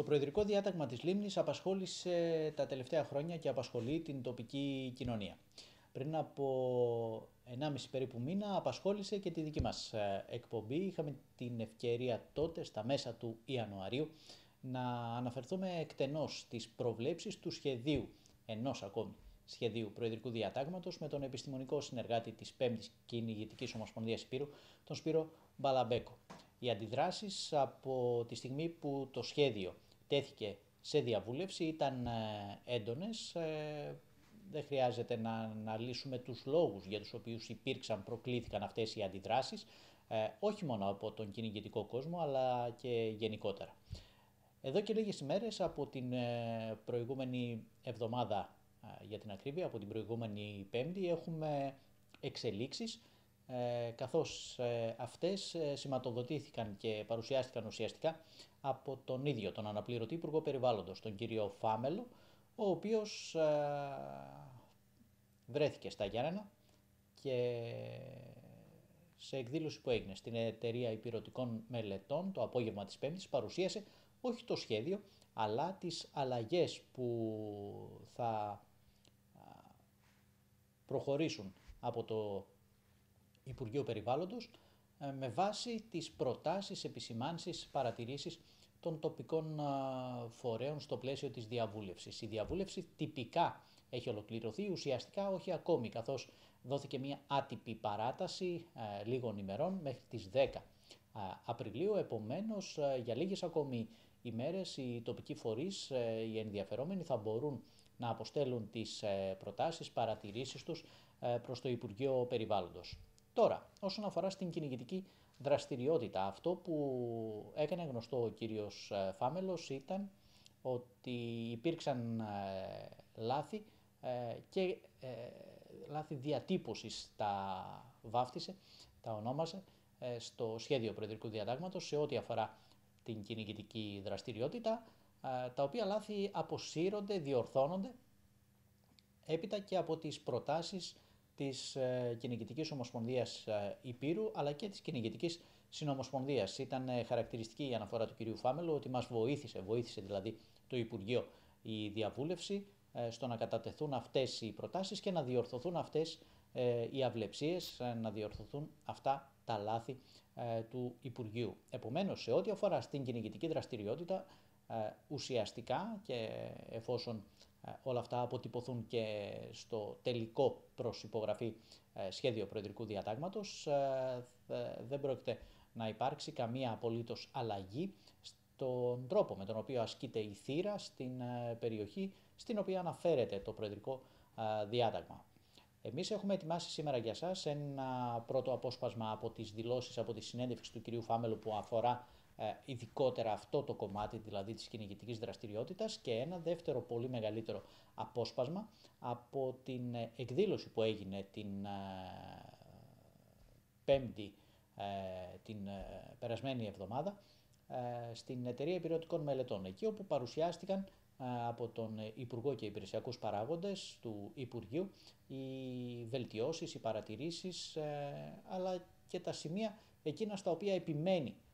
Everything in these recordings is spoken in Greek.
Το Προεδρικό Διάταγμα της Λίμνης απασχόλησε τα τελευταία χρόνια και απασχολεί την τοπική κοινωνία. Πριν από 1,5 περίπου μήνα απασχόλησε και τη δική μας ε, εκπομπή. Είχαμε την ευκαιρία τότε στα μέσα του Ιανουαρίου να αναφερθούμε εκτενώς στις προβλέψεις του σχεδίου, ενός ακόμη σχεδίου Προεδρικού Διατάγματος με τον επιστημονικό συνεργάτη της 5ης Κυνηγητικής Ομοσπονδίας Υπήρου, τον Σπύρο Μπαλαμπέκο. Οι αντιδράσεις από τη στιγμή που το σχέδιο τέθηκε σε διαβούλευση ήταν ε, έντονες. Ε, δεν χρειάζεται να αναλύσουμε τους λόγους για τους οποίους υπήρξαν, προκλήθηκαν αυτές οι αντιδράσεις, ε, όχι μόνο από τον κυνηγητικό κόσμο, αλλά και γενικότερα. Εδώ και λίγες ημέρες από την προηγούμενη εβδομάδα, για την ακρίβεια, από την προηγούμενη Πέμπτη, έχουμε εξελίξεις ε, καθώς ε, αυτές ε, σηματοδοτήθηκαν και παρουσιάστηκαν ουσιαστικά από τον ίδιο τον αναπληρωτή Υπουργό Περιβάλλοντος, τον κύριο Φάμελο, ο οποίος ε, βρέθηκε στα Γιάννενα και σε εκδήλωση που έγινε στην εταιρεία υπηρετικών μελετών το απόγευμα της Πέμπτης παρουσίασε όχι το σχέδιο αλλά τις αλλαγές που θα προχωρήσουν από το Υπουργείο Περιβάλλοντος ε, με βάση τις προτάσεις, επισημάνσεις, παρατηρήσεις των τοπικών φορέων στο πλαίσιο της διαβούλευσης. Η διαβούλευση τυπικά έχει ολοκληρωθεί, ουσιαστικά όχι ακόμη, καθώς δόθηκε μια άτυπη παράταση ε, λίγων ημερών μέχρι τις 10 Απριλίου, επομένως ε, για λίγες ακόμη ημέρες οι τοπικοί φορείς, οι ενδιαφερόμενοι θα μπορούν να αποστέλουν τις προτάσεις, παρατηρήσεις τους προς το Υπουργείο Περιβάλλοντος. Τώρα, όσον αφορά στην κυνηγητική δραστηριότητα, αυτό που έκανε γνωστό ο κύριος ε, Φάμελος ήταν ότι υπήρξαν ε, λάθη ε, και λάθη διατύπωσης τα βάφτισε, τα ονόμασε στο σχέδιο Προεδρικού Διατάγματος σε ό,τι αφορά την κυνηγητική δραστηριότητα, τα οποία λάθη αποσύρονται, διορθώνονται έπειτα και από τις προτάσεις της ε, Κυνηγητικής Ομοσπονδίας ε, Υπήρου αλλά και της Κυνηγητικής Συνομοσπονδίας. Ήταν ε, χαρακτηριστική η αναφορά του κυρίου Φάμελου ότι μας βοήθησε, βοήθησε δηλαδή το Υπουργείο η διαβούλευση στο να κατατεθούν αυτές οι προτάσεις και να διορθωθούν αυτές οι αυλεψίες, να διορθωθούν αυτά τα λάθη του Υπουργείου. Επομένως, σε ό,τι αφορά στην κυνηγητική δραστηριότητα, ουσιαστικά και εφόσον ε, όλα αυτά αποτυπωθούν και στο τελικό προς υπογραφή ε, σχέδιο προεδρικού διατάγματος. Ε, δεν πρόκειται να υπάρξει καμία απολύτως αλλαγή στον τρόπο με τον οποίο ασκείται η θύρα στην περιοχή στην οποία αναφέρεται το προεδρικό διάταγμα. Εμείς έχουμε ετοιμάσει σήμερα για σας ένα πρώτο απόσπασμα από τις δηλώσεις από τη συνέντευξη του κυρίου Φάμελου που αφορά ε, ειδικότερα αυτό το κομμάτι δηλαδή της κυνηγητικής δραστηριότητας και ένα δεύτερο πολύ μεγαλύτερο απόσπασμα από την ε, εκδήλωση που έγινε την ε, πέμπτη την περασμένη εβδομάδα στην Εταιρεία Επιρροτικών Μελετών, εκεί όπου παρουσιάστηκαν από τον Υπουργό και Υπηρεσιακούς Παράγοντες του Υπουργείου οι βελτιώσεις, οι παρατηρήσεις αλλά και τα σημεία εκείνα στα οποία επιμένει ε,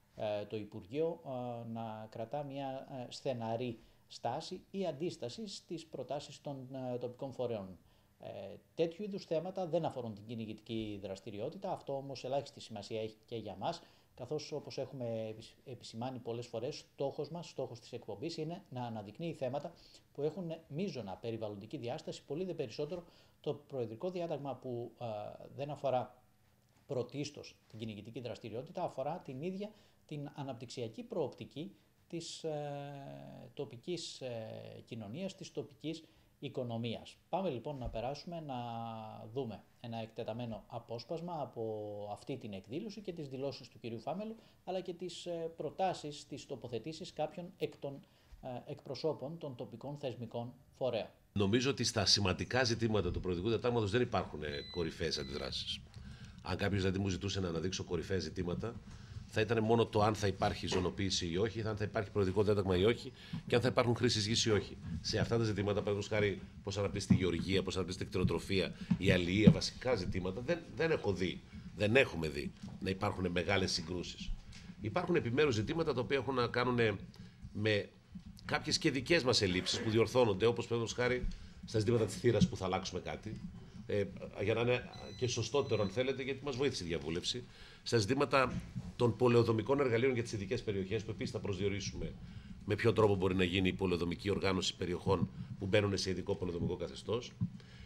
το Υπουργείο ε, να κρατά μια ε, στεναρή στάση ή αντίσταση στις προτάσεις των τοπικών φορέων. Ε, τέτοιου είδους θέματα δεν αφορούν την κυνηγητική δραστηριότητα, αυτό όμως ελάχιστη σημασία έχει και για μας, καθώς όπως έχουμε επισημάνει πολλές φορές, στόχος μας, στόχος της εκπομπής είναι να αναδεικνύει θέματα που έχουν μείζωνα περιβαλλοντική διάσταση, πολύ δε περισσότερο το προεδρικό διάταγμα που δεν αφορά πρωτίστως την κυνηγητική δραστηριότητα, αφορά την ίδια την αναπτυξιακή προοπτική της ε, τοπικής ε, κοινωνίας, της τοπικής οικονομίας. Πάμε λοιπόν να περάσουμε να δούμε ένα εκτεταμένο απόσπασμα από αυτή την εκδήλωση και τις δηλώσεις του κυρίου Φάμελου, αλλά και τις ε, προτάσεις, τις τοποθετήσεις κάποιων εκ των ε, εκπροσώπων των τοπικών θεσμικών φορέων. Νομίζω ότι στα σημαντικά ζητήματα του Προεδρικού Διατάγματος δεν υπάρχουν κορυφαίες αντιδράσεις. Αν κάποιος δηλαδή μου ζητούσε να αναδείξω κορυφαία ζητήματα, θα ήταν μόνο το αν θα υπάρχει ζωνοποίηση ή όχι, αν θα υπάρχει προεδρικό διάταγμα ή όχι και αν θα υπάρχουν χρήσεις γης ή όχι. Σε αυτά τα ζητήματα, παραδείγματος χάρη πώς αναπτύσσεται η γεωργία, πώς αναπτύσσεται η κτηνοτροφία, η αλληλεία, βασικά ζητήματα, δεν, δεν έχω δει, δεν έχουμε δει να υπάρχουν μεγάλες συγκρούσεις. Υπάρχουν επιμέρους ζητήματα τα οποία έχουν να κάνουν με κάποιες και δικές μας ελλείψεις που διορθώνονται, όπως παραδείγματος χάρη στα ζητήματα της θύρας που θα αλλάξουμε κάτι. Ε, για να είναι και σωστότερο, αν θέλετε, γιατί μας βοήθησε η διαβούλευση. Στα ζητήματα των πολεοδομικών εργαλείων για τις ειδικές περιοχές, που επίσης θα προσδιορίσουμε με ποιο τρόπο μπορεί να γίνει η πολεοδομική οργάνωση περιοχών που μπαίνουν σε ειδικό πολεοδομικό καθεστώς.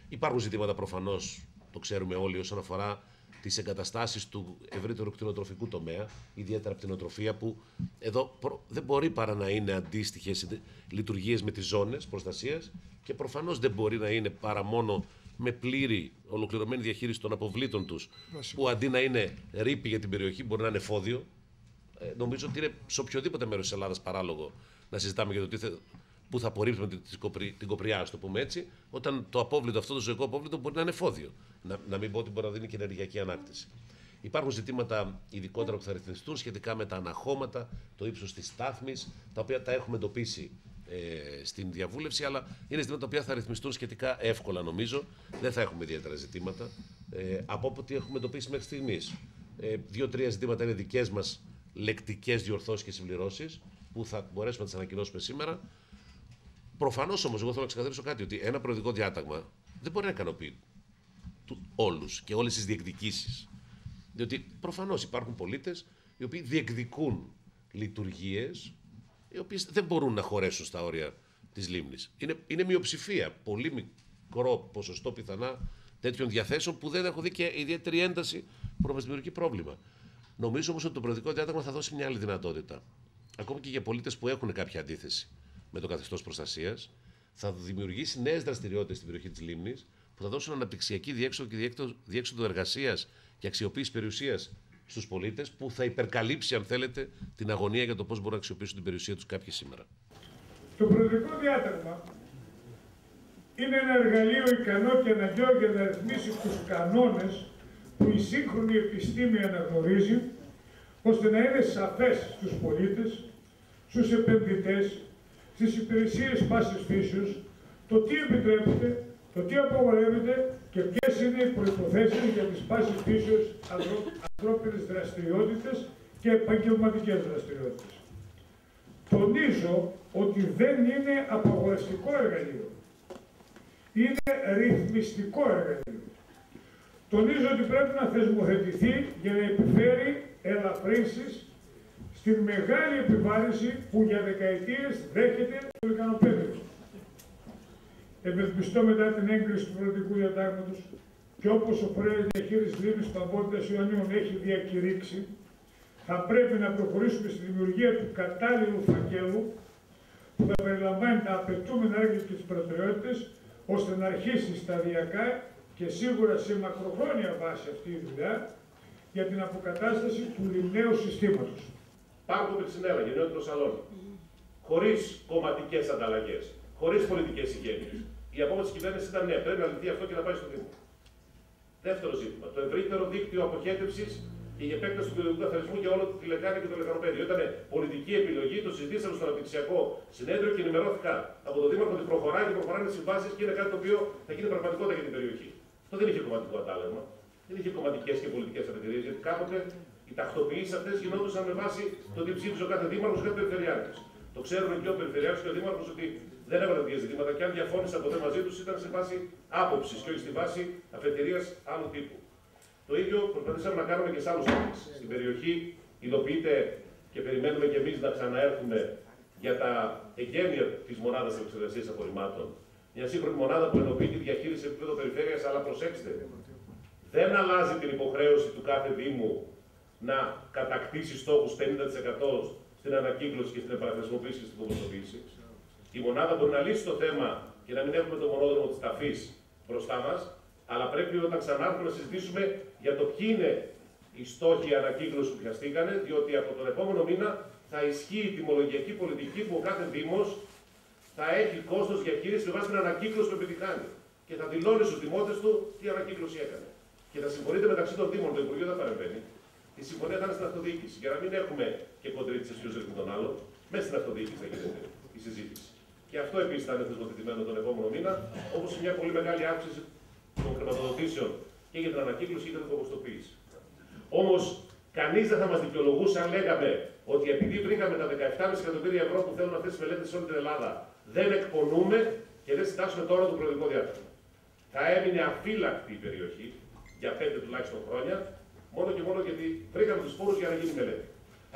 Υπάρχουν ζητήματα προφανώς, το ξέρουμε όλοι, όσον αφορά τις εγκαταστάσεις του ευρύτερου κτηνοτροφικού τομέα, ιδιαίτερα κτηνοτροφία, που εδώ δεν μπορεί παρά να είναι αντίστοιχες λειτουργίες με τις ζώνες προστασίας και προφανώς δεν μπορεί να είναι παρά μόνο με πλήρη ολοκληρωμένη διαχείριση των αποβλήτων τους, που αντί να είναι ρήπη για την περιοχή, μπορεί να είναι φόδιο. Ε, νομίζω ότι είναι σε οποιοδήποτε μέρος της Ελλάδας παράλογο να συζητάμε για το τι θε, πού θα απορρίψουμε την, την κοπριά, ας το πούμε έτσι, όταν το απόβλητο, αυτό το ζωικό απόβλητο μπορεί να είναι φόδιο. Να, να μην πω ότι μπορεί να δίνει και ενεργειακή ανάκτηση. Υπάρχουν ζητήματα ειδικότερα που θα ρυθμιστούν σχετικά με τα αναχώματα, το ύψος της στάθμης, τα οποία τα έχουμε εντοπίσει ε, στην διαβούλευση, αλλά είναι ζητήματα τα οποία θα ρυθμιστούν σχετικά εύκολα νομίζω. Δεν θα έχουμε ιδιαίτερα ζητήματα. Ε, από ό,τι έχουμε εντοπίσει μέχρι στιγμής, ε, δύο-τρία ζητήματα είναι δικές μας λεκτικές διορθώσεις και συμπληρώσεις που θα μπορέσουμε να τις ανακοινώσουμε σήμερα. Προφανώς όμως, εγώ θέλω να ξεκαθαρίσω κάτι, ότι ένα προεδρικό διάταγμα δεν μπορεί να ικανοποιεί όλους και όλες τις διεκδικήσεις. Διότι προφανώς υπάρχουν πολίτες οι οποίοι διεκδικούν λειτουργίες οι οποίες δεν μπορούν να χωρέσουν στα όρια της λίμνης. Είναι, είναι μειοψηφία. Πολύ μικρό ποσοστό πιθανά τέτοιων διαθέσεων που δεν έχω δει και ιδιαίτερη ένταση που μας δημιουργεί πρόβλημα. Νομίζω όμως ότι το προεδρικό διάταγμα θα δώσει μια άλλη δυνατότητα. Ακόμα και για πολίτες που έχουν κάποια αντίθεση με το καθεστώς προστασίας, θα δημιουργήσει νέες δραστηριότητες στην περιοχή της λίμνης που θα δώσουν αναπτυξιακή διέξοδο και διέξοδο εργασίας και αξιοποίηση περιουσίας στους πολίτες που θα υπερκαλύψει, αν θέλετε, την αγωνία για το πώς μπορούν να αξιοποιήσουν την περιουσία τους κάποιοι σήμερα. Το προεδρικό διάταγμα είναι ένα εργαλείο ικανό και αναγκαίο για να ρυθμίσει τους κανόνες που η σύγχρονη επιστήμη αναγνωρίζει, ώστε να είναι σαφές στους πολίτες, στους επενδυτές, στις υπηρεσίες πάσης φύσεως, το τι επιτρέπεται, το τι απογορεύεται και ποιες είναι οι προϋποθέσεις για τις πάσης φύσεως ανθρώπινες δραστηριότητες και επαγγελματικές δραστηριότητες. Τονίζω ότι δεν είναι απαγορευτικό εργαλείο. Είναι ρυθμιστικό εργαλείο. Τονίζω ότι πρέπει να θεσμοθετηθεί για να επιφέρει ελαφρύνσεις στην μεγάλη επιβάρηση που για δεκαετίες δέχεται το λικανοπέδιο. Ευελπιστώ μετά την έγκριση του Πρωτικού Διατάγματος και όπως ο Φορέας Διαχείρισης Λίμνης Παμπότητας Ιωαννίων έχει διακηρύξει, θα πρέπει να προχωρήσουμε στη δημιουργία του κατάλληλου φακέλου που θα περιλαμβάνει τα απαιτούμενα έργα και τις προτεραιότητες, ώστε να αρχίσει σταδιακά και σίγουρα σε μακροχρόνια βάση αυτή η δουλειά για την αποκατάσταση του λιμναίου συστήματος. Πάρκο Πετσινέλα, γενναιότερο σαλόνι. Χωρίς κομματικές ανταλλαγές, χωρίς πολιτικές συγγένειε. Η απόφαση της κυβέρνησης ήταν ναι, πρέπει να λυθεί αυτό και να πάει στο Δήμο. Δεύτερο ζήτημα. Το ευρύτερο δίκτυο αποχέτευσης και η επέκταση του κοινωνικού καθαρισμού για όλο τη λεκάνη και το λεκανοπέδιο. Ήταν πολιτική επιλογή, το συζητήσαμε στο αναπτυξιακό συνέδριο και ενημερώθηκα από τον Δήμαρχο ότι προχωράει και προχωράνε συμβάσεις και είναι κάτι το οποίο θα γίνει πραγματικότητα για την περιοχή. Αυτό δεν είχε κομματικό αντάλλαγμα, δεν είχε κομματικές και πολιτικές αφετηρίε, γιατί κάποτε οι τακτοποιήσεις αυτές γινόντουσαν με βάση το τι ψήφιζε ο κάθε δήμαρχος και ο περιφερειάρχης. Το ξέρουν και ο περιφερειάρχης και ο δήμαρχος ότι δεν έβαλαν τέτοια ζητήματα και αν διαφώνησαν ποτέ μαζί τους ήταν σε βάση άποψης και όχι στη βάση αφετηρίας άλλου τύπου. Το ίδιο προσπαθήσαμε να κάνουμε και σε άλλους τομείς. Στην περιοχή υλοποιείται και περιμένουμε και εμείς να ξαναέρθουμε για τα εγγένεια της μονάδας επεξεργασίας απορριμμάτων. Μια σύγχρονη μονάδα που ενοποιεί τη διαχείριση επίπεδο περιφέρειας, αλλά προσέξτε, δεν αλλάζει την υποχρέωση του κάθε Δήμου να κατακτήσει στόχους 50% στην ανακύκλωση και στην επαναχρησιμοποίηση και στην κομποστοποίηση. Η μονάδα μπορεί να λύσει το θέμα και να μην έχουμε το μονόδρομο της ταφής μπροστά μας, αλλά πρέπει όταν ξανάρθουμε να συζητήσουμε για το ποιοι είναι οι στόχοι ανακύκλωση που πιαστήκανε, διότι από τον επόμενο μήνα θα ισχύει η τιμολογιακή πολιτική που ο κάθε Δήμος θα έχει κόστος διαχείρισης με βάση την ανακύκλωση που επιτυχάνει. Και θα δηλώνει στους δημότες του τι ανακύκλωση έκανε. Και θα συμφωνείτε μεταξύ των Δήμων, το Υπουργείο δεν παρεμβαίνει. Η συμφωνία θα είναι στην αυτοδιοίκηση. Για να μην έχουμε και κοντρίτσε ποιο ρίχνει τον άλλο, μέσα στην αυτοδιοίκηση θα γίνεται η συζήτηση. Και αυτό επίσης θα είναι θεσμοθετημένο τον επόμενο μήνα, όπως και μια πολύ μεγάλη αύξηση των χρηματοδοτήσεων και για την ανακύκλωση και για την κομποστοποίηση. Όμως Κανείς δεν θα μας δικαιολογούσε αν λέγαμε ότι επειδή βρήκαμε τα 17,5 εκατομμύρια ευρώ που θέλουν αυτές τι μελέτες σε όλη την Ελλάδα, δεν εκπονούμε και δεν συντάσσουμε τώρα το προεδρικό διάταγμα. Θα έμεινε αφύλακτη η περιοχή για πέντε τουλάχιστον χρόνια, μόνο και μόνο γιατί βρήκαμε τους πόρους για να γίνει μελέτη.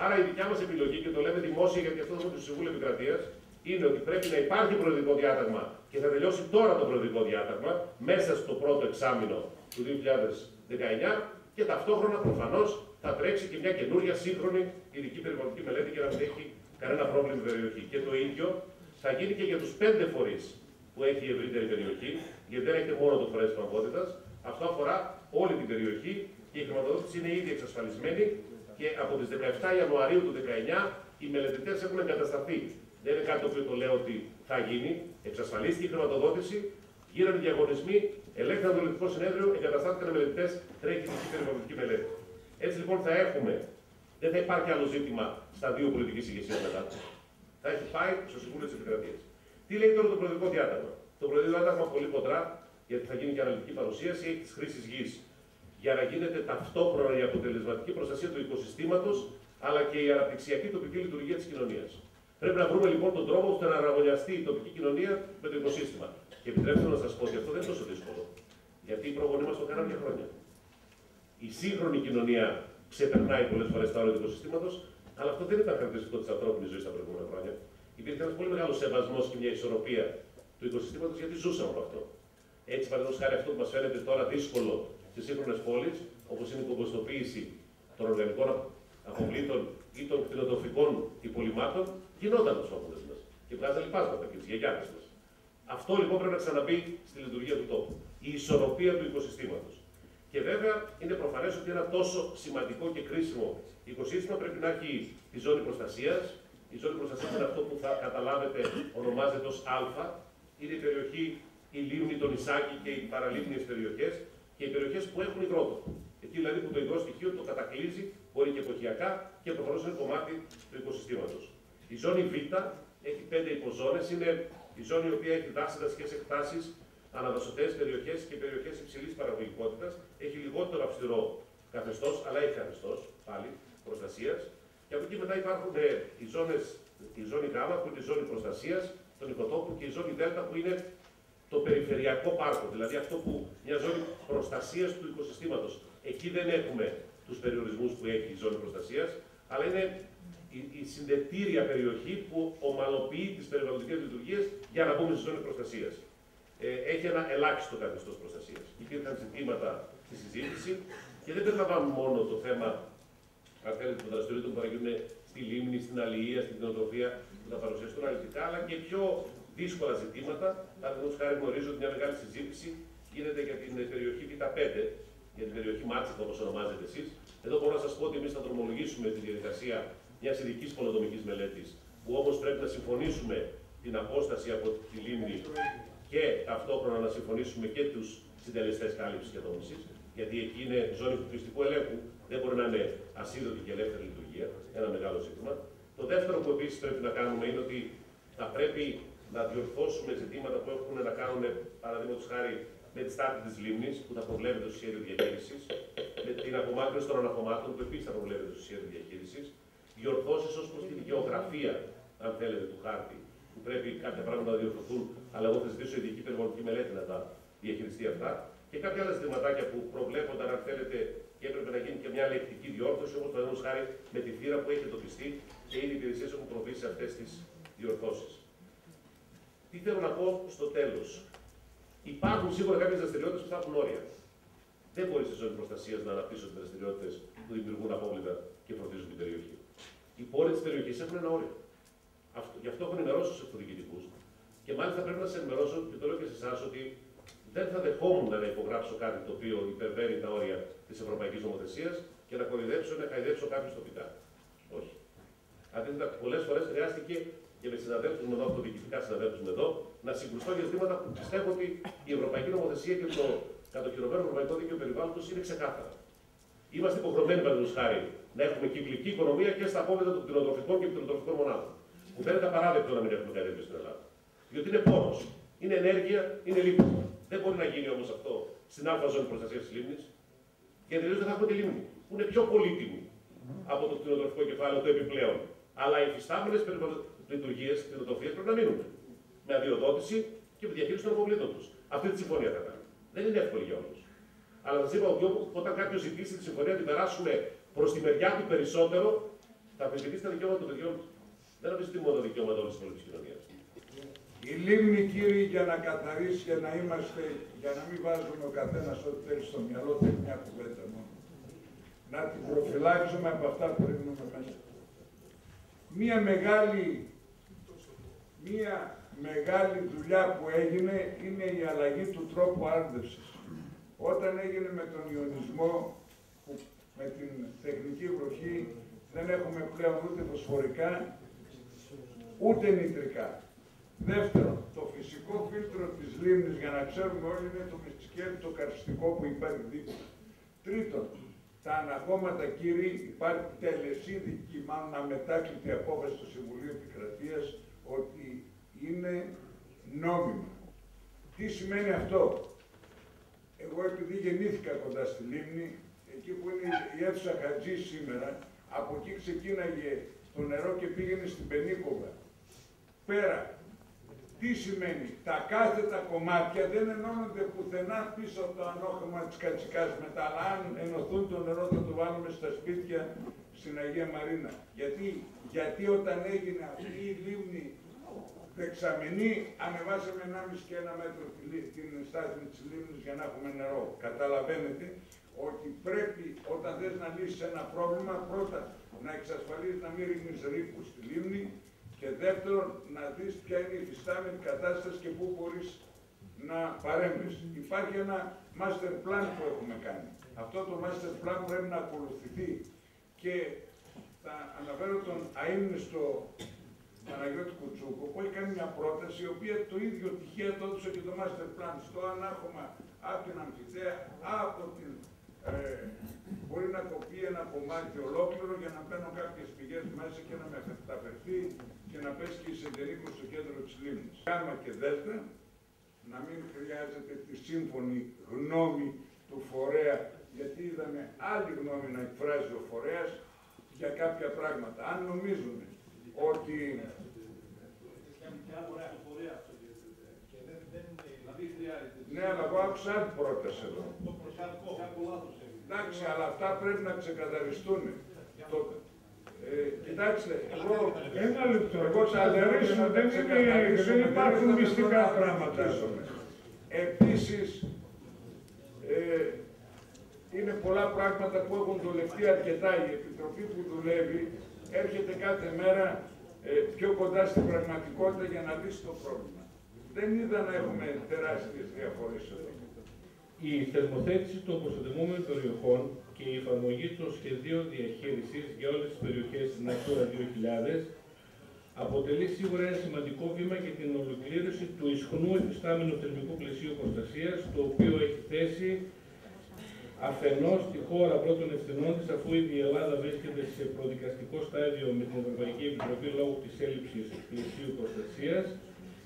Άρα η δικιά μας επιλογή, και το λέμε δημόσια γιατί αυτό είναι το Συμβούλιο Επικρατείας, είναι ότι πρέπει να υπάρχει προεδρικό διάταγμα και θα τελειώσει τώρα το προεδρικό διάταγμα μέσα στο πρώτο εξάμεινο του 2019 και ταυτόχρονα προφανώς θα τρέξει και μια καινούργια σύγχρονη ειδική περιβαλλοντική μελέτη για να μην έχει κανένα πρόβλημα η περιοχή. Και το ίδιο θα γίνει και για τους πέντε φορείς που έχει η ευρύτερη περιοχή, γιατί δεν έχετε μόνο το φορέ πραγματικότητα. Αυτό αφορά όλη την περιοχή και η χρηματοδότηση είναι ήδη εξασφαλισμένη και από τις 17 Ιανουαρίου του 2019 οι μελετητές έχουν εγκατασταθεί. Δεν είναι κάτι το οποίο το λέω ότι θα γίνει. Εξασφαλίστηκε η χρηματοδότηση, γίνανε διαγωνισμοί, ελέγχθηκαν το ελληνικό συνέδριο, εγκαταστάθηκαν μελετητές, τρέχει η περιβαλλοντική μελέτη. Έτσι λοιπόν θα έχουμε, δεν θα υπάρχει άλλο ζήτημα στα δύο πολιτική ηγεσία μετά. Θα έχει πάει στο Συμβούλιο της Επικρατείας. Τι λέει τώρα το προεδρικό διάταγμα; Το προεδρικό διάταγμα πολύ κοντρά, γιατί θα γίνει και αναλυτική παρουσίαση, έχει τη χρήση γης. Για να γίνεται ταυτόχρονα η αποτελεσματική προστασία του οικοσυστήματος, αλλά και η αναπτυξιακή τοπική λειτουργία της κοινωνίας. Πρέπει να βρούμε λοιπόν τον τρόπο ώστε να αναγωνιαστεί η τοπική κοινωνία με το οικοσύστημα. Και επιτρέψτε να σας πω ότι αυτό δεν είναι τόσο δύσκολο. Γιατί οι προγονείς μας το κάνανε για χρόνια η σύγχρονη κοινωνία ξεπερνάει πολλές φορές τα όρια του οικοσυστήματος, αλλά αυτό δεν ήταν χαρακτηριστικό της ανθρώπινης ζωής τα προηγούμενα χρόνια. Υπήρχε ένας πολύ μεγάλος σεβασμός και μια ισορροπία του οικοσυστήματος γιατί ζούσαμε από αυτό. Έτσι, παραδείγματος χάρη, αυτό που μας φαίνεται τώρα δύσκολο στι σύγχρονες πόλεις, όπως είναι η κομποστοποίηση των οργανικών αποβλήτων ή των κτηνοτροφικών υπολοιμάτων, γινόταν στου όπλε μας και βγάζανε λοιπάσματα και τι γιαγιάδε μας. Αυτό λοιπόν πρέπει να ξαναμπεί στη λειτουργία του τόπου. Η ισορροπία του οικοσυστήματος. Και βέβαια είναι προφανές ότι ένα τόσο σημαντικό και κρίσιμο οικοσύστημα πρέπει να έχει τη ζώνη προστασίας. Η ζώνη προστασίας είναι αυτό που θα καταλάβετε ονομάζεται ως Α. Είναι η περιοχή, η λίμνη, το νησάκι και οι παραλίμνιες περιοχές και οι περιοχές που έχουν υδρότοπο. Εκεί δηλαδή που το υγρό στοιχείο το κατακλείζει, μπορεί και εποχιακά και προφανώς είναι κομμάτι του οικοσυστήματος. Η ζώνη Β έχει πέντε υποζώνες. Είναι η ζώνη η οποία έχει δάση δασικέ εκτάσεις αναδασωτές περιοχές και περιοχές υψηλής παραγωγικότητας. Έχει λιγότερο αυστηρό καθεστώς, αλλά έχει καθεστώς πάλι προστασίας. Και από εκεί μετά υπάρχουν ε, οι ζώνες, η ζώνη Γ που είναι η ζώνη προστασίας των οικοτόπων και η ζώνη Δ που είναι το περιφερειακό πάρκο, δηλαδή αυτό που μια ζώνη προστασίας του οικοσυστήματος. Εκεί δεν έχουμε τους περιορισμούς που έχει η ζώνη προστασίας, αλλά είναι η, η συνδετήρια περιοχή που ομαλοποιεί τις περιβαλλοντικές λειτουργίες για να μπούμε στη ζώνη προστασίας ε, έχει ένα ελάχιστο καθεστώς προστασίας. Υπήρχαν ζητήματα στη συζήτηση και δεν περιλαμβάνουν μόνο το θέμα αν θέλετε, των δραστηριοτήτων που θα γίνουν στη λίμνη, στην αλληλεία, στην κτηνοτροφία που θα παρουσιαστούν αναλυτικά, αλλά και πιο δύσκολα ζητήματα. Παραδείγματος χάρη γνωρίζω ότι μια μεγάλη συζήτηση γίνεται για την περιοχή Β5, για την περιοχή Μάτσικα όπως ονομάζετε εσείς. Εδώ μπορώ να σας πω ότι εμείς θα δρομολογήσουμε τη διαδικασία μιας ειδικής πολυδομική μελέτης, που όμως πρέπει να συμφωνήσουμε την απόσταση από τη λίμνη και ταυτόχρονα να συμφωνήσουμε και τους συντελεστές κάλυψης και δόμηση, γιατί εκεί είναι ζώνη του πιστικού ελέγχου, δεν μπορεί να είναι ασίδωτη και ελεύθερη λειτουργία, ένα μεγάλο ζήτημα. Το δεύτερο που επίσης πρέπει να κάνουμε είναι ότι θα πρέπει να διορθώσουμε ζητήματα που έχουν να κάνουν, παραδείγματος χάρη, με τη στάθη της λίμνης, που θα προβλέπεται στο σχέδιο διαχείρισης, με την απομάκρυνση των αναχωμάτων, που επίσης θα προβλέπεται στο σχέδιο διαχείρισης, διορθώσεις ως προς την γεωγραφία, αν θέλετε, του χάρτη, που πρέπει κάποια πράγματα να διορθωθούν, αλλά εγώ θα ζητήσω ειδική περιβαλλοντική μελέτη να τα διαχειριστεί αυτά. Και κάποια άλλα ζητηματάκια που προβλέπονταν, αν θέλετε, και έπρεπε να γίνει και μια λεκτική διόρθωση, όπως παραδείγματος χάρη με τη θύρα που έχει εντοπιστεί και ήδη οι υπηρεσίες έχουν προβεί σε αυτές τις διορθώσεις. Τι θέλω να πω στο τέλος. Υπάρχουν σίγουρα κάποιες δραστηριότητες που θα έχουν όρια. Δεν μπορείς σε ζώνη προστασίας να αναπτύσσουν δραστηριότητες που δημιουργούν απόβλητα και φροντίζουν την περιοχή. Οι πόροι της περιοχής έχουν ένα όριο. Αυτό, γι' αυτό έχω ενημερώσει του αυτοδιοικητικού. Και μάλιστα πρέπει να σα ενημερώσω και το λέω και σε εσάς ότι δεν θα δεχόμουν να υπογράψω κάτι το οποίο υπερβαίνει τα όρια της Ευρωπαϊκής Νομοθεσίας και να κορυδέψω ή να χαϊδέψω κάποιους τοπικά. Όχι. Αντίθετα, πολλές φορές χρειάστηκε και με συναδέλφους με εδώ, αυτοδιοικητικά συναδέλφους με εδώ, να συγκρουστώ για ζητήματα που πιστεύω ότι η Ευρωπαϊκή Νομοθεσία και το κατοχυρωμένο Ευρωπαϊκό Δίκαιο Περιβάλλοντος είναι ξεκάθαρα. Είμαστε υποχρεωμένοι, παραδείγματος χάρη, να έχουμε κυκλική οικονομία και στα απόβλητα των κτηνοτροφικών και κτηνοτροφικών μονάδων. Που δεν είναι απαράδεκτο να μην έχουμε κάτι τέτοιο στην Ελλάδα. Διότι είναι πόνος. Είναι ενέργεια, είναι λίμνη. Δεν μπορεί να γίνει όμως αυτό στην άλφα ζώνη προστασίας της λίμνης. Γιατί δεν θα έχουμε τη λίμνη, που είναι πιο πολύτιμη από το κτηνοτροφικό κεφάλαιο το επιπλέον. Αλλά οι φυστάμενες λειτουργίες κτηνοτροφία πρέπει να μείνουν. Με αδειοδότηση και με διαχείριση των αποβλήτων τους. Αυτή τη συμφωνία θα κάνουμε. Δεν είναι εύκολη για όλους. Αλλά σας είπα ότι όταν κάποιος ζητήσει τη συμφωνία την περάσουμε προς τη μεριά του περισσότερο, θα αμφισβητήσει τα δικαιώματα των παιδιών τους. Δεν αμφισβητεί μόνο τα δικαιώματα όλης της πολιτικής κοινωνίας. Η λίμνη, κύριοι, για να καθαρίσει και να είμαστε, για να μην βάζουμε ο καθένας ό,τι θέλει στο μυαλό, θέλει μια κουβέντα μόνο. Να την προφυλάξουμε από αυτά που ρίχνουμε μέσα. Μία μεγάλη, μία μεγάλη δουλειά που έγινε είναι η αλλαγή του τρόπου άρδευσης. Όταν έγινε με τον ιονισμό, που με την τεχνική βροχή δεν έχουμε πλέον ούτε φωσφορικά, ούτε νητρικά. Δεύτερον, το φυσικό φίλτρο της λίμνης, για να ξέρουμε όλοι, είναι το μυστικέλι το καριστικό που υπάρχει δίπλα. Τρίτον, τα αναγώματα, κύριοι, υπάρχει τελεσίδικη, μάλλον αμετάκλητη απόφαση του Συμβουλίου Επικρατείας ότι είναι νόμιμα. Τι σημαίνει αυτό; Εγώ επειδή γεννήθηκα κοντά στη Λίμνη, εκεί που είναι η αίθουσα Χατζή σήμερα, από εκεί ξεκίναγε το νερό και πήγαινε στην Πενίκοβα. Πέρα τι σημαίνει, τα κάθετα κομμάτια δεν ενώνονται πουθενά πίσω από το ανώχωμα της Κατσικάς μετά, αλλά αν ενωθούν το νερό θα το βάλουμε στα σπίτια στην Αγία Μαρίνα. Γιατί, γιατί όταν έγινε αυτή η λίμνη δεξαμενή, ανεβάσαμε 1,5 και ένα μέτρο την στάθμη της λίμνης για να έχουμε νερό. Καταλαβαίνετε ότι πρέπει όταν θες να λύσεις ένα πρόβλημα, πρώτα να εξασφαλίσεις να μην ρίχνεις ρήπους στη λίμνη, και δεύτερον, να δεις ποια είναι η φυστάμενη κατάσταση και πού μπορείς να παρέμβεις. Υπάρχει ένα master plan που έχουμε κάνει. Αυτό το master plan πρέπει να ακολουθηθεί και θα αναφέρω τον αείμνηστο Παναγιώτη Κουτσούκο που έχει κάνει μια πρόταση η οποία το ίδιο τυχαία το έδωσε και το master plan στο ανάχωμα από την αμφιτέα, από την ε, μπορεί να κοπεί ένα κομμάτι ολόκληρο για να μπαίνουν κάποιες πηγές μέσα και να μεταφερθεί και να πέσει και η Σεντερίκο στο κέντρο της λίμνης. Κάμα και δέλτα, να μην χρειάζεται τη σύμφωνη γνώμη του φορέα, γιατί είδαμε άλλη γνώμη να εκφράζει ο φορέας για κάποια πράγματα. Αν νομίζουν ότι ναι, αλλά εγώ άκουσα άλλη πρόταση εδώ. Εντάξει, αλλά αυτά πρέπει να ξεκαθαριστούν. Το, ε, κοιτάξτε, εγώ, ένα λεπτό, εγώ ξεκαθαρίσω, δεν, είναι, δεν υπάρχουν μυστικά πράγματα. Επίσης, ε, είναι πολλά πράγματα που έχουν δουλευτεί αρκετά. Η Επιτροπή που δουλεύει έρχεται κάθε μέρα ε, πιο κοντά στην πραγματικότητα για να λύσει το πρόβλημα. Δεν είδα να έχουμε τεράστιες διαφορές εδώ. Η θερμοθέτηση των προστατευόμενων περιοχών και η εφαρμογή των σχεδίων διαχείρισης για όλες τις περιοχές της Natura 2000 αποτελεί σίγουρα ένα σημαντικό βήμα για την ολοκλήρωση του ισχνού εφιστάμενου θερμικού πλαισίου προστασίας, το οποίο έχει θέσει αφενός τη χώρα πρώτων ευθυνών της, αφού ήδη η Ελλάδα βρίσκεται σε προδικαστικό στάδιο με την Ευρωπαϊκή Επιτροπή λόγω της έλλειψης πλαισίου προστασίας,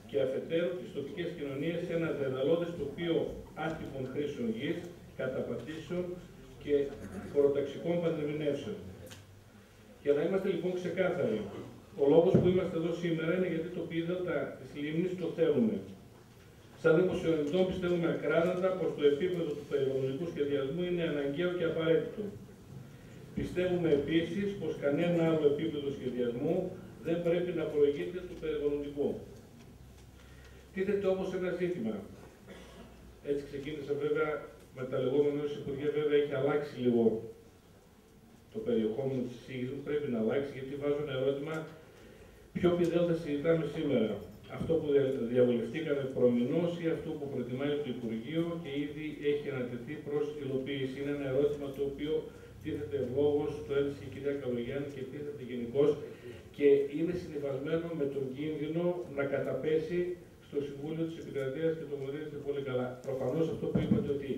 και αφετέρου τις τοπικές κοινωνίες σε ένα δεδαλώδες τοπίο άτυπων χρήσεων γης, καταπατήσεων και προταξικών παντρεμηνεύσεων. Για να είμαστε λοιπόν ξεκάθαροι, ο λόγος που είμαστε εδώ σήμερα είναι γιατί το πίδελτα της λίμνης το θέλουμε. Σαν δημοσιονομητών πιστεύουμε ακράδαντα πως το επίπεδο του περιβαλλοντικού σχεδιασμού είναι αναγκαίο και απαραίτητο. Πιστεύουμε επίσης πως κανένα άλλο επίπεδο σχεδιασμού δεν πρέπει να προηγείται του περιβαλλοντικού. Τίθεται όμως ένα ζήτημα. Έτσι ξεκίνησα βέβαια με τα λεγόμενα ως Υπουργεία, βέβαια έχει αλλάξει λίγο το περιεχόμενο της εισήγησης μου, πρέπει να αλλάξει γιατί βάζω ένα ερώτημα ποιο πιδέλτα συζητάμε σήμερα. Αυτό που διαβολευτήκαμε προμηνώς ή αυτό που προτιμάει το Υπουργείο και ήδη έχει ανατεθεί προς υλοποίηση. Είναι ένα ερώτημα το οποίο τίθεται ευλόγως, το έδειξε η κυρία Καλογιάννη και τίθεται γενικώς και είναι συνειφασμένο με τον κίνδυνο να καταπέσει στο Συμβούλιο της Επικρατείας και το γνωρίζετε πολύ καλά. Προφανώς αυτό που είπατε ότι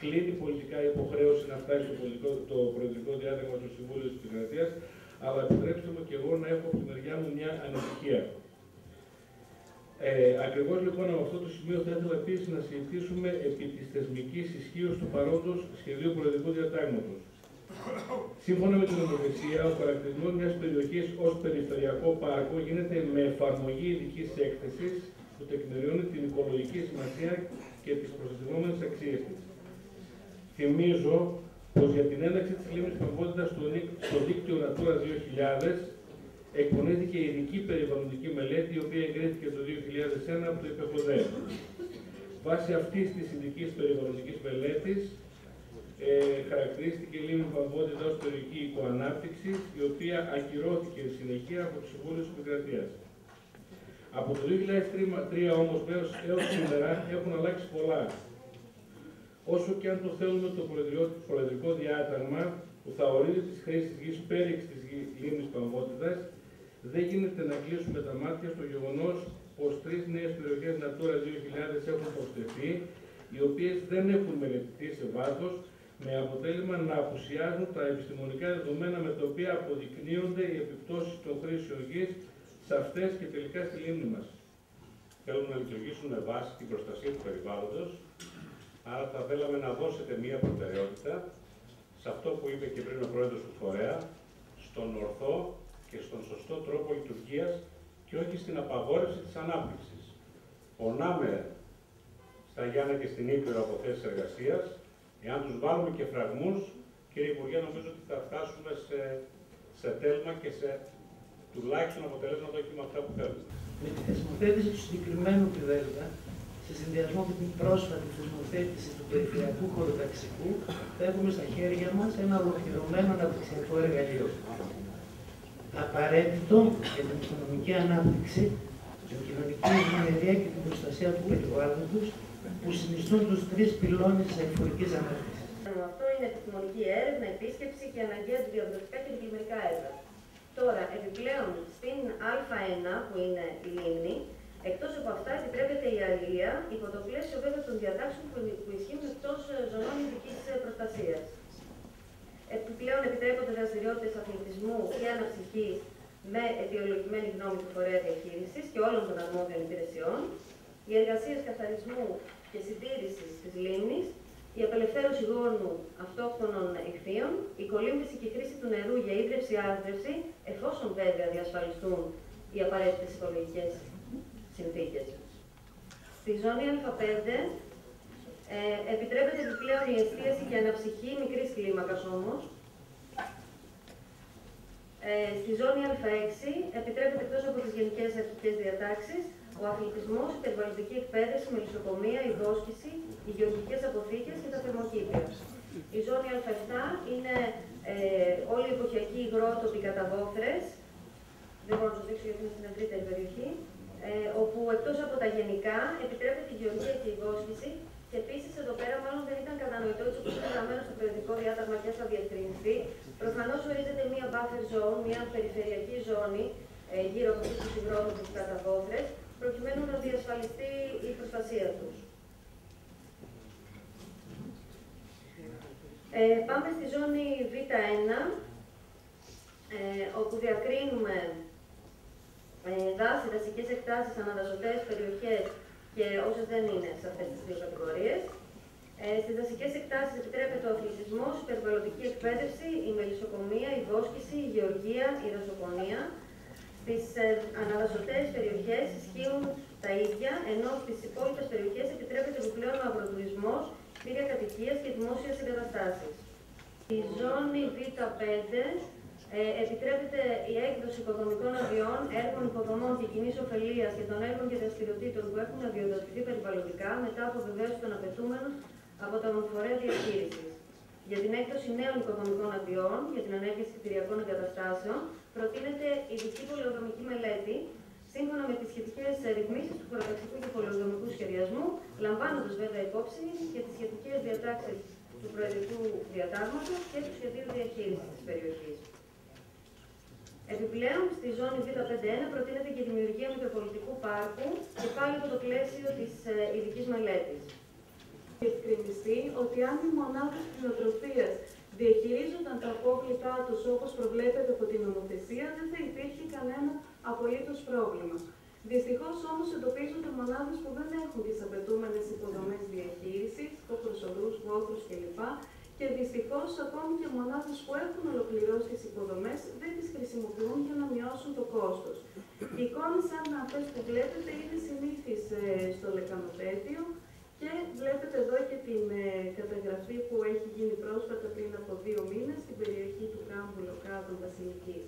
κλείνει πολιτικά η υποχρέωση να φτάσει το, πολιτικό, το προεδρικό διάταγμα στο Συμβούλιο της Επικρατείας, αλλά επιτρέψτε μου και εγώ να έχω από τη μεριά μου μια ανησυχία. Ε, Ακριβώς λοιπόν από αυτό το σημείο θα ήθελα επίσης να συζητήσουμε επί της θεσμικής ισχύως του παρόντος σχεδίου προεδρικού διατάγματος. Σύμφωνα με την νομοθεσία, ο χαρακτηρισμός μιας περιοχής ως περιφερειακό πάρκο γίνεται με εφαρμογή ειδικής έκθεσης που τεκμηριώνει την οικολογική σημασία και τις προστατευόμενες αξίες της. Θυμίζω πως για την ένταξη της λίμνης Παγκότητα στο δίκτυο Natura 2000 εκπονήθηκε ειδική περιβαλλοντική μελέτη, η οποία εγκρίθηκε το 2001 από το ΕΠΕΦΟΔΕ. Βάσει αυτής της ειδικής περιβαλλοντικής μελέτης, ε, χαρακτηρίστηκε η λίμνη Παγκότητα ως περιοχή οικοανάπτυξη, η οποία ακυρώθηκε συνεχεία από το Συμβούλιο της Επικρατείας. Από το 2003 όμως έως σήμερα έχουν αλλάξει πολλά. Όσο και αν το θέλουμε το προεδρικό διάταγμα που θα ορίζει τις χρήσεις γης πέριξ της λίμνης Παγκότητας, δεν γίνεται να κλείσουμε τα μάτια στο γεγονός πως τρεις νέες περιοχές Natura 2000 έχουν προσθεθεί, οι οποίες δεν έχουν μελετηθεί σε βάθος, με αποτέλεσμα να απουσιάζουν τα επιστημονικά δεδομένα με τα οποία αποδεικνύονται οι επιπτώσεις των χρήσεων γης σε αυτές και τελικά στη λίμνη μας. Θέλουμε να λειτουργήσουν με βάση την προστασία του περιβάλλοντος. Άρα θα θέλαμε να δώσετε μία προτεραιότητα σε αυτό που είπε και πριν ο πρόεδρος του Φορέα, στον ορθό και στον σωστό τρόπο λειτουργίας και όχι στην απαγόρευση της ανάπτυξης. Πονάμε στα Γιάννα και στην Ήπειρο από θέσεις εργασίας. Εάν τους βάλουμε και φραγμούς, κύριε Υπουργέ, νομίζω ότι θα φτάσουμε σε, σε τέλμα και σε τουλάχιστον αποτελέσματα όχι με αυτά που θέλουμε. Με τη θεσμοθέτηση του συγκεκριμένου ΠΙΔΕΛΤΑ, σε συνδυασμό με την πρόσφατη θεσμοθέτηση του περιφερειακού χωροταξικού, θα έχουμε στα χέρια μας ένα ολοκληρωμένο αναπτυξιακό εργαλείο. Απαραίτητο για την οικονομική ανάπτυξη, την κοινωνική ευημερία και την προστασία του περιβάλλοντος, που συνιστούν τους τρεις πυλώνες της αηφορικής ανάπτυξης. Αυτό είναι επιστημονική έρευνα, επίσκεψη και αναγκαία του διαδροτικά και κλιμερικά έργα. Τώρα, επιπλέον, στην Α1 που είναι η λίμνη, εκτός από αυτά επιτρέπεται η αλληλεία υπό το πλαίσιο βέβαια των διατάξεων που ισχύουν εκτός ζωνών ειδικής προστασίας. Επιπλέον, επιτρέπονται δραστηριότητες αθλητισμού και αναψυχής με αιτιολογημένη γνώμη του φορέα διαχείρισης και όλων των αρμόδιων υπηρεσιών, οι εργασίες καθαρισμού και συντήρησης της λίμνης η απελευθέρωση γόνου αυτόχθονων ηχθείων, η κολύμβηση και η χρήση του νερού για ίδρυυση-άρδρευση, εφόσον βέβαια διασφαλιστούν οι απαραίτητες οικολογικές συνθήκες. Στη ζώνη Α5 ε, επιτρέπεται επιπλέον η εστίαση και αναψυχή μικρής κλίμακας όμως. Ε, στη ζώνη Α6 επιτρέπεται εκτός από τις γενικές αρχικές διατάξεις ο αθλητισμός, η περιβαλλοντική εκπαίδευση, η μελισσοκομεία, η δόσκηση, οι γεωργικέ αποθήκες και τα θερμοκήπια. Η ζώνη Α7 είναι ε, όλοι οι εποχιακοί υγρότοποι καταβόθρε. Δεν μπορώ να σας δείξω γιατί είναι στην ευρύτερη περιοχή. Ε, όπου εκτός από τα γενικά επιτρέπεται η γεωργία και η δόσκηση. Και επίσης εδώ πέρα, μάλλον δεν ήταν κατανοητό έτσι όπως είναι γραμμένο στο περιοδικό διάταγμα και θα διευκρινιστεί. Προφανώς ορίζεται μία buffer zone, μία περιφερειακή ζώνη ε, γύρω από αυτούς τους υγρότοπους καταβόθρε, προκειμένου να διασφαλιστεί η προστασία τους. Ε, πάμε στη ζώνη Β1, ε, όπου διακρίνουμε ε, δάση, δασικές εκτάσεις, αναδασωτές, περιοχές και όσες δεν είναι σε αυτές τις δύο κατηγορίες. Ε, στις δασικές εκτάσεις επιτρέπεται ο αθλητισμός, η περιβαλλοντική εκπαίδευση, η μελισσοκομεία, η βόσκηση, η γεωργία, η δασοκομεία, Στις ε, αναδασωτές περιοχές ισχύουν τα ίδια, ενώ στις υπόλοιπες περιοχές επιτρέπεται επιπλέον ο αγροτουρισμός, κτίρια κατοικία και δημόσιες εγκαταστάσεις. Στη ζώνη Β5 ε, επιτρέπεται η έκδοση υποδομικών αδειών, έργων υποδομών και κοινής ωφελίας και των έργων και δραστηριοτήτων που έχουν αδειοδοτηθεί περιβαλλοντικά μετά από βεβαίωση των απαιτούμενων από τα ομοφορέα διαχείρισης. Για την έκδοση νέων οικοδομικών αδειών για την ανέγγιση κτηριακών εγκαταστάσεων προτείνεται ειδική πολεοδομική μελέτη σύμφωνα με τις σχετικές ρυθμίσεις του χωροταξικού και πολεοδομικού σχεδιασμού, λαμβάνοντας βέβαια υπόψη και τις σχετικές διατάξεις του Προεδρικού Διατάγματος και του Σχεδίου Διαχείρισης της περιοχής. Επιπλέον, στη ζώνη Β51 προτείνεται και η δημιουργία Μητροπολιτικού Πάρκου και πάλι από το πλαίσιο της ε, ειδικής μελέτης. Διευκρινιστεί ότι αν οι μονάδες κτηνοτροφία διαχειρίζονταν τα απόβλητά τους όπως προβλέπεται από την νομοθεσία, δεν θα υπήρχε κανένα απολύτως πρόβλημα. Δυστυχώς όμως εντοπίζονται μονάδες που δεν έχουν τις απαιτούμενες υποδομές διαχείρισης, κοπροσοδού, βόθρου κλπ. και δυστυχώς ακόμη και μονάδες που έχουν ολοκληρώσει τις υποδομές δεν τις χρησιμοποιούν για να μειώσουν το κόστος. Οι εικόνες σαν αυτές που βλέπετε είναι συνήθεις στο λεκανοπέδιο και βλέπετε εδώ και την ε, καταγραφή που έχει γίνει πρόσφατα πριν από δύο μήνες στην περιοχή του κάμπου Λοκάδων Βασιλικής.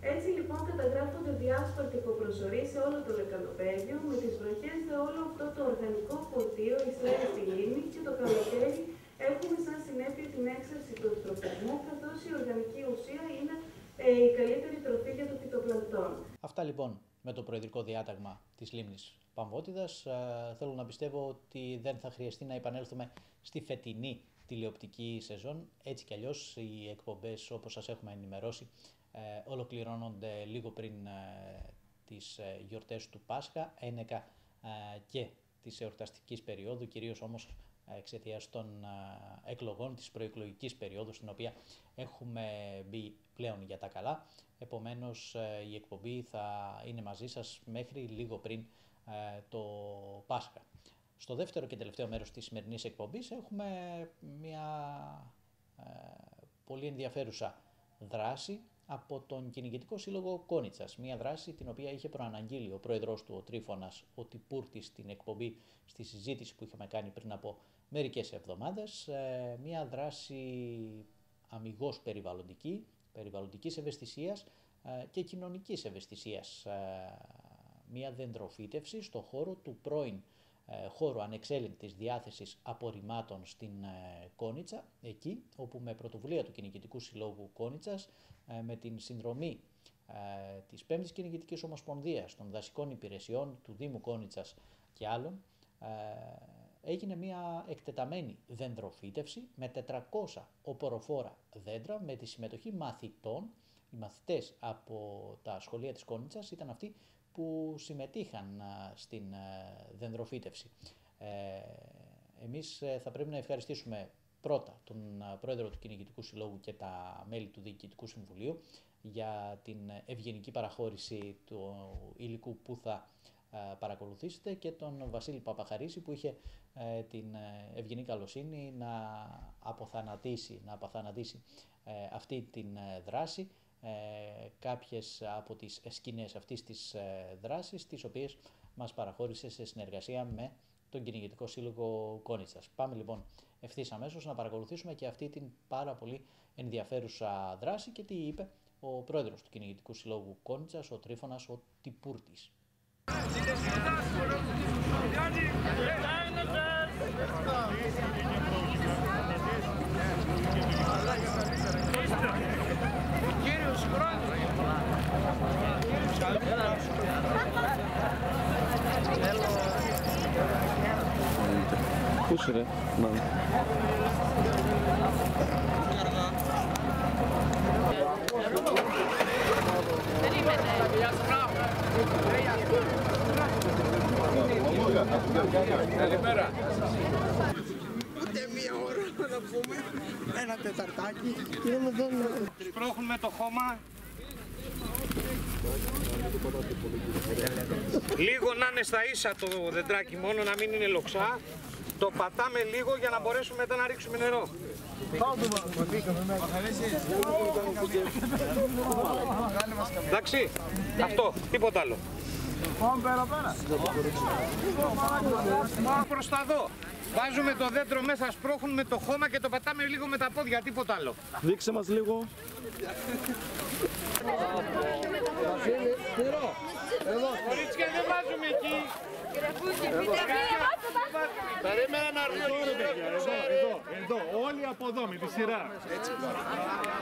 Έτσι λοιπόν καταγράφονται διάσπαρτοι υποπροσωροί σε όλο το λεκανοπέδιο, με τις βροχές σε όλο αυτό το οργανικό φορτίο εισραίει στη λίμνη και το καλοκαίρι έχουμε σαν συνέπεια την έξαρση του τροφισμού, καθώς η οργανική ουσία είναι ε, η καλύτερη τροφή για το φυτοπλανκτόν. Αυτά λοιπόν με το προεδρικό διάταγμα της λίμνης Παμβότιδας. Ε, θέλω να πιστεύω ότι δεν θα χρειαστεί να επανέλθουμε στη φετινή τηλεοπτική σεζόν. Έτσι κι αλλιώς οι εκπομπές όπως σας έχουμε ενημερώσει ε, ολοκληρώνονται λίγο πριν ε, τις γιορτές του Πάσχα, ένεκα και της εορταστικής περίοδου, κυρίως όμως εξαιτίας των εκλογών της προεκλογικής περίοδου στην οποία έχουμε μπει πλέον για τα καλά. Επομένως η εκπομπή θα είναι μαζί σας μέχρι λίγο πριν ε, το Πάσχα. Στο δεύτερο και τελευταίο μέρος της σημερινής εκπομπής έχουμε μια ε, πολύ ενδιαφέρουσα δράση από τον Κυνηγητικό Σύλλογο Κόνιτσας. Μια δράση την οποία είχε προαναγγείλει ο πρόεδρος του, ο Τρίφωνας, ο Τιπούρτης, στην εκπομπή, στη συζήτηση που είχαμε κάνει πριν από μερικές εβδομάδες. Ε, μια δράση αμυγός περιβαλλοντική, περιβαλλοντικής ευαισθησίας και κοινωνικής ευαισθησίας μια δεντροφύτευση στο χώρο του πρώην ε, χώρου ανεξέλεγκτης διάθεσης απορριμμάτων στην ε, Κόνιτσα, εκεί όπου με πρωτοβουλία του Κυνηγητικού Συλλόγου Κόνιτσας, ε, με την συνδρομή ε, της 5ης Κυνηγητικής Ομοσπονδίας των Δασικών Υπηρεσιών του Δήμου Κόνιτσας και άλλων, έγινε μια εκτεταμένη δεντροφύτευση με 400 οποροφόρα δέντρα με τη συμμετοχή μαθητών. Οι μαθητές από τα σχολεία της Κόνιτσας ήταν αυτοί που συμμετείχαν στην δενδροφύτευση. Ε, εμείς ε, θα πρέπει να ευχαριστήσουμε πρώτα τον πρόεδρο του Κυνηγητικού Συλλόγου και τα μέλη του Διοικητικού Συμβουλίου για την ευγενική παραχώρηση του υλικού που θα παρακολουθήσετε και τον Βασίλη Παπαχαρίση που είχε ε, την ευγενή καλοσύνη να αποθανατήσει, να αποθανατήσει αυτή την δράση ε, κάποιες από τις σκηνές αυτής της ε, δράσης, τις οποίες μας παραχώρησε σε συνεργασία με τον Κυνηγητικό Σύλλογο Κόνιτσας. Πάμε λοιπόν ευθύς αμέσως να παρακολουθήσουμε και αυτή την πάρα πολύ ενδιαφέρουσα δράση και τι είπε ο πρόεδρος του Κυνηγητικού Συλλόγου Κόνιτσας, ο Τρίφωνας, ο Τιπούρτης. Πού ρε, να. Καλημέρα. Ούτε μία ώρα να πούμε. Ένα τεταρτάκι. Σπρώχνουμε το χώμα Λίγο να είναι στα ίσα το δεντράκι μόνο, να μην είναι λοξά. Το πατάμε λίγο για να μπορέσουμε μετά να ρίξουμε νερό. Εντάξει, αυτό, τίποτα άλλο. Πάμε πέρα πέρα. Πάμε προς τα δω. Βάζουμε το δέντρο μέσα, σπρώχνουμε το χώμα και το πατάμε λίγο με τα πόδια, τίποτα άλλο. Δείξε μας λίγο. Βασίλη, Σπύρο, εδώ. Κορίτσια δεν βάζουμε εκεί. Περίμενα να έρθει ο Εδώ, εδώ, εδώ, όλοι από εδώ με τη σειρά. Έτσι,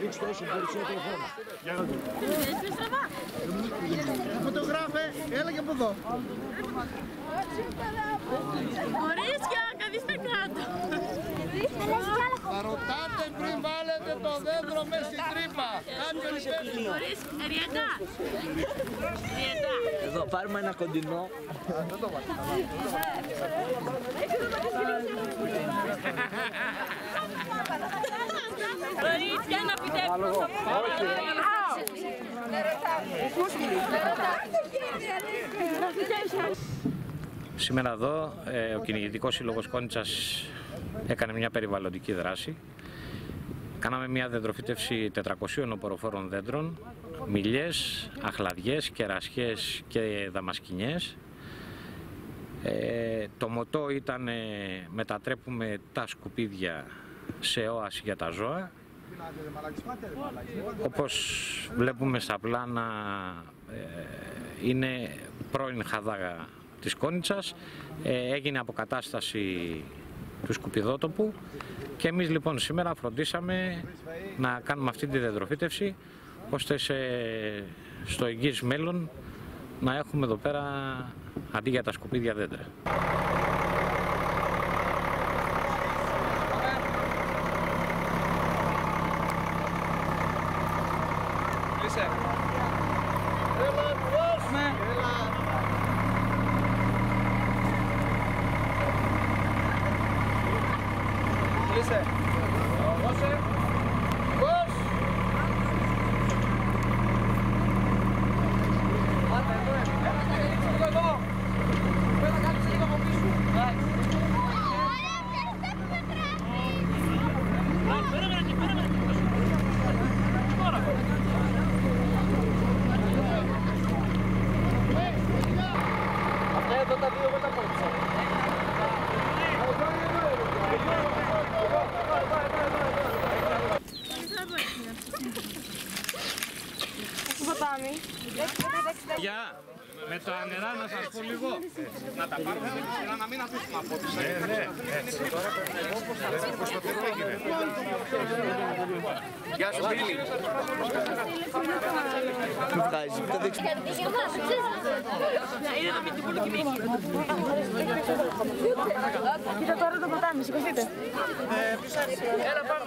Ρίξτε όσο περισσότερο χρόνο. Για να δούμε. Φωτογράφε, έλα και από εδώ. Κορίτσια, καθίστε κάτω. Θα ρωτάτε πριν βάλετε το δέντρο μέσα στην τρύπα. Κάποιο υπεύθυνο. Ριετά. Εδώ πάρουμε ένα κοντινό. Δεν το βάλω. Κορίτσια, να πείτε Σήμερα εδώ ε, ο Κυνηγητικός Σύλλογος Κόνιτσας έκανε μια περιβαλλοντική δράση κάναμε μια δεντροφύτευση 400 οποροφόρων δέντρων, μιλιές, αχλαδιές, κερασιές και δαμασκηνιές. Ε, το μοτό ήταν ε, μετατρέπουμε τα σκουπίδια σε όαση για τα ζώα. Όπως βλέπουμε στα πλάνα ε, είναι πρώην χαδάγα της Κόνιτσας. Ε, έγινε αποκατάσταση του σκουπιδότοπου και εμείς λοιπόν σήμερα φροντίσαμε να κάνουμε αυτή τη δεντροφύτευση ώστε σε, στο εγγύς μέλλον να έχουμε εδώ πέρα αντί για τα σκουπίδια δέντρα. Για με τα νερά να σας πω λίγο. Να τα πάρουμε με τη σειρά, να μην αφήσουμε από πίσω. Ναι, ναι. Γεια σου Μπίλη. Του βγάζει, το δείξει. Κοίτα τώρα το ποτάμι, σηκωθείτε. Έλα πάμε.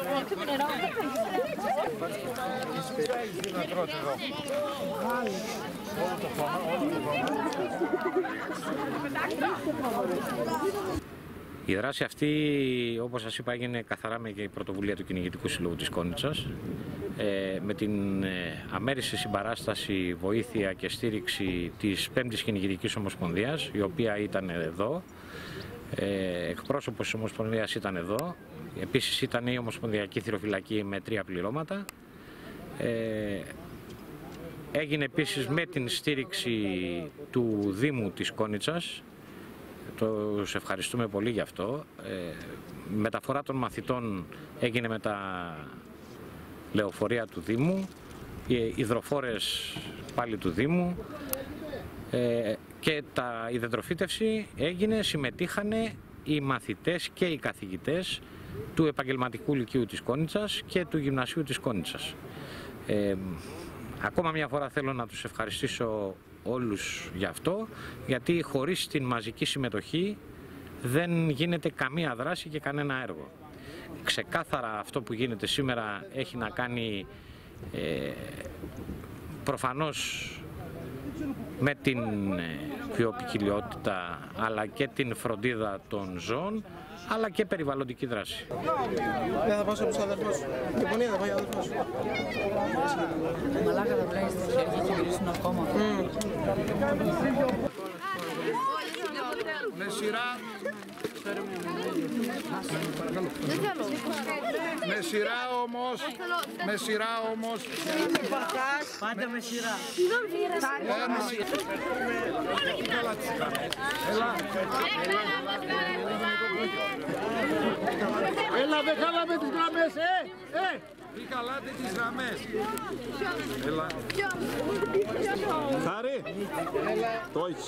Η δράση αυτή, όπως σας είπα, έγινε καθαρά με η πρωτοβουλία του Κυνηγητικού Συλλόγου της Κόνιτσας ε, με την ε, αμέριστη συμπαράσταση, βοήθεια και στήριξη της 5ης Κυνηγητικής Ομοσπονδίας, η οποία ήταν εδώ. Ε, εκπρόσωπος της Ομοσπονδίας ήταν εδώ. Επίσης ήταν η Ομοσπονδιακή Θηροφυλακή με τρία πληρώματα. Ε, έγινε επίσης με την στήριξη του Δήμου της Κόνιτσας. Τους ευχαριστούμε πολύ γι' αυτό. Ε, μεταφορά των μαθητών έγινε με τα λεωφορεία του Δήμου, οι υδροφόρες πάλι του Δήμου ε, και τα, η δεντροφύτευση έγινε, συμμετείχανε οι μαθητές και οι καθηγητές του Επαγγελματικού Λυκείου της Κόνιτσας και του Γυμνασίου της Κόνιτσας. Ε, ακόμα μια φορά θέλω να τους ευχαριστήσω όλους γι' αυτό, γιατί χωρίς την μαζική συμμετοχή δεν γίνεται καμία δράση και κανένα έργο. Ξεκάθαρα αυτό που γίνεται σήμερα έχει να κάνει ε, προφανώς με την βιοποικιλιότητα αλλά και την φροντίδα των ζώων αλλά και περιβαλλοντική δράση. Δεν θα πάω στους αδερφούς. Λοιπόν, θα πάει ο αδερφός. Μαλάκα θα πλέγεις τα χέρια και γυρίσουν ακόμα. Με σειρά. Με σειρά όμως. Με σειρά όμως. Πάντα με σειρά. Έλα, δεν χάλαμε τις γραμμές, ε! Ε! Μη χαλάτε τις γραμμές. Έλα. Χάρη. Το έχεις.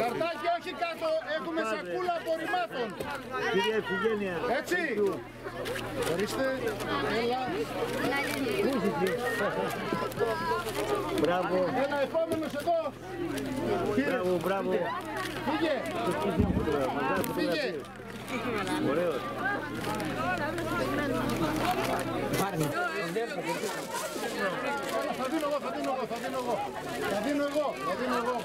Καρτάκι όχι κάτω, έχουμε σακούλα απορριμμάτων. Κύριε Ευγένεια. Έτσι. Ορίστε. Έλα. Μπράβο. Έλα, επόμενος εδώ. Μπράβο, μπράβο. Φύγε. Φύγε. Ωραίος. Θα δίνω εγώ, θα δίνω εγώ, θα δίνω εγώ. Θα δίνω εγώ, θα δίνω εγώ.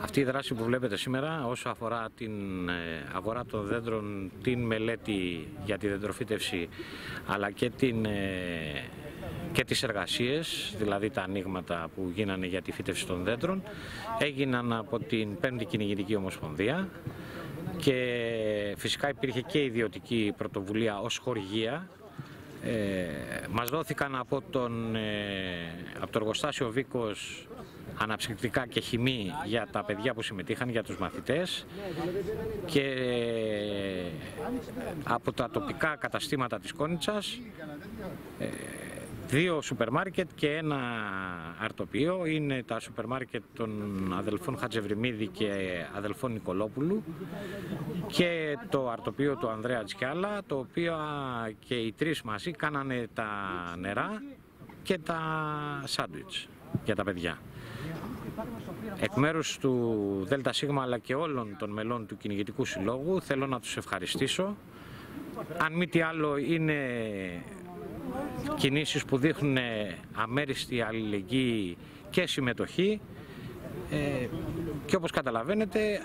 Αυτή η δράση που βλέπετε σήμερα όσο αφορά την ε, αγορά των δέντρων, την μελέτη για τη δεντροφύτευση αλλά και, την, ε, και τις εργασίες, δηλαδή τα ανοίγματα που γίνανε για τη φύτευση των δέντρων έγιναν από την 5η Κυνηγητική Ομοσπονδία και φυσικά υπήρχε και ιδιωτική πρωτοβουλία ως χορηγία. Ε, μας δόθηκαν από, τον, ε, από το εργοστάσιο Βίκος αναψυκτικά και χυμή για τα παιδιά που συμμετείχαν, για τους μαθητές και ε, από τα τοπικά καταστήματα της Κόνιτσας ε, δύο σούπερ μάρκετ και ένα αρτοπείο. Είναι τα σούπερ μάρκετ των αδελφών Χατζευρημίδη και αδελφών Νικολόπουλου και το αρτοπείο του Ανδρέα Τζιάλα, το οποίο και οι τρεις μαζί κάνανε τα νερά και τα σάντουιτς για τα παιδιά. Εκ μέρους του ΔΣ αλλά και όλων των μελών του Κυνηγητικού Συλλόγου θέλω να τους ευχαριστήσω. Αν μη τι άλλο είναι κινήσεις που δείχνουν αμέριστη αλληλεγγύη και συμμετοχή ε, και όπως καταλαβαίνετε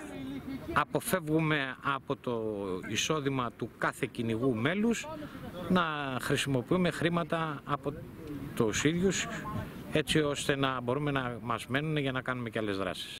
αποφεύγουμε από το εισόδημα του κάθε κυνηγού μέλους να χρησιμοποιούμε χρήματα από τους ίδιους έτσι ώστε να μπορούμε να μας μένουν για να κάνουμε και άλλες δράσεις.